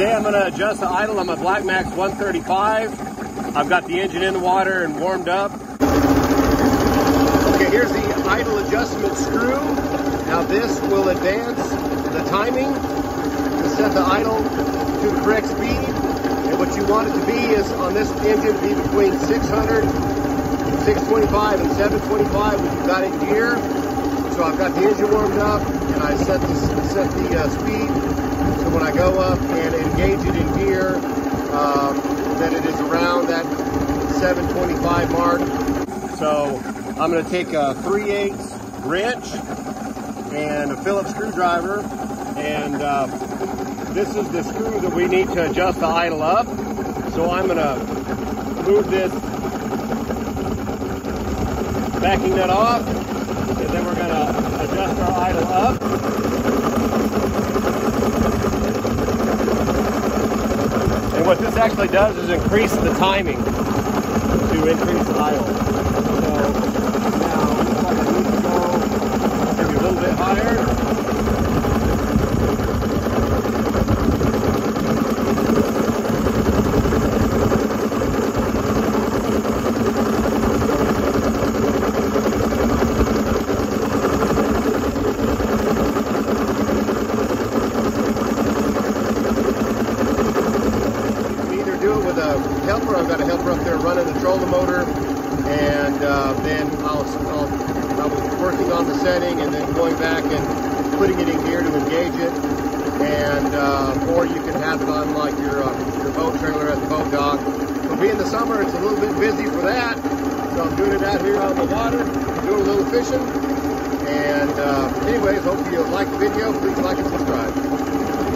Today I'm going to adjust the idle on my Black Max 135. I've got the engine in the water and warmed up. Okay, here's the idle adjustment screw. Now this will advance the timing to set the idle to the correct speed. And what you want it to be is on this engine to be between 600, 625 and 725 when you've got it gear. So I've got the engine warmed up and I set the, set the uh, speed so when I go up and engage it in gear, um, that it is around that 725 mark. So I'm going to take a 3 8 wrench and a Phillips screwdriver and uh, this is the screw that we need to adjust the idle up. So I'm going to move this backing nut off and then we're going to adjust our idle up. And what this actually does is increase the timing to increase the idle. So now, looks like I need to go maybe a little bit higher. You can either do it with a helper. I've got a helper up there running the trolling motor, and uh, then I'll, I'll, I'll be working on the setting and then going back and putting it in gear to engage it. And uh, or you can have it on like your uh, your boat trailer at the boat dock. So being the summer, it's a little bit busy for that. So I'm doing it out here on the water, doing a little fishing. And uh, anyways, hope you like the video. Please like and subscribe.